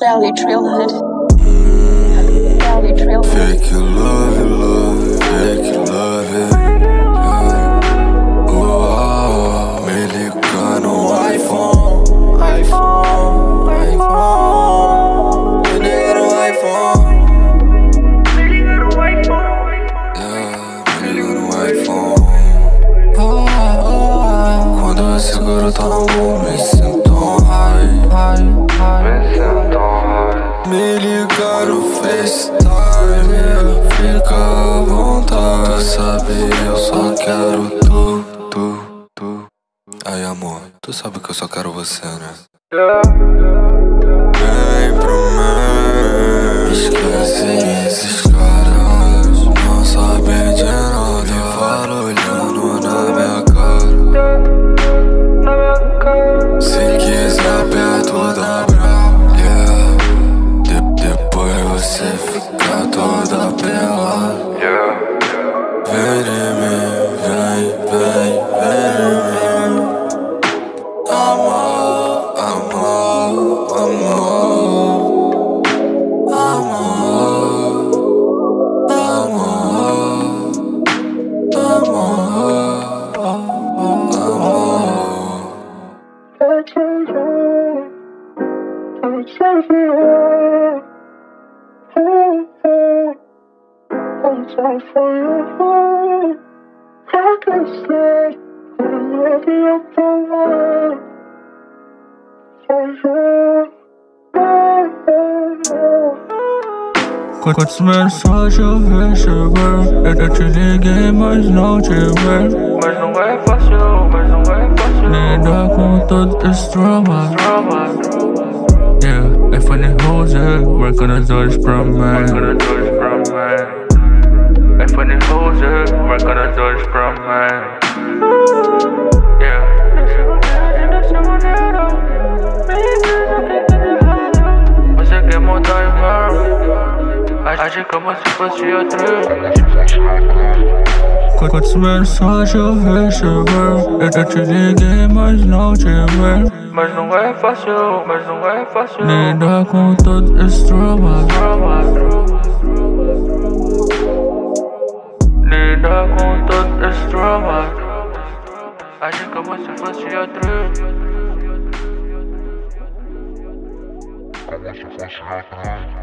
Valley Trailhead. Valley Trailhead. Fake love, love, fake love, yeah. Oh, me liga no iPhone, iPhone, iPhone. Me liga no iPhone. Yeah, me liga no iPhone. Oh, oh, Quando eu seguro tão Ai, amor, tu sabe que eu só quero você, né? Vem pro mim, esquece esses caras. Não sabem de nada. Fala olhando na minha cara. Se quiser perto da brava, De- depois você fica toda pelada. Quantas mensagens eu receber? Eu, te liguei, mas não te ver. Mas não é fácil, mas não é fácil. Lidar com todo esse. Drama, Yeah, Money on the hoes, yeah. Work on the doors from man. Work on the doors from Me Life for the hoes, yeah. Work on the doors from man. Age como se fosse outro Quantos mensagens eu receber Eu te liguei, mas não te ver Mas não é fácil, mas não é fácil. Lidar com todo esse drama. Drama, Lidar com todo esse drama. Age como se fosse outro. Como se fosse outro.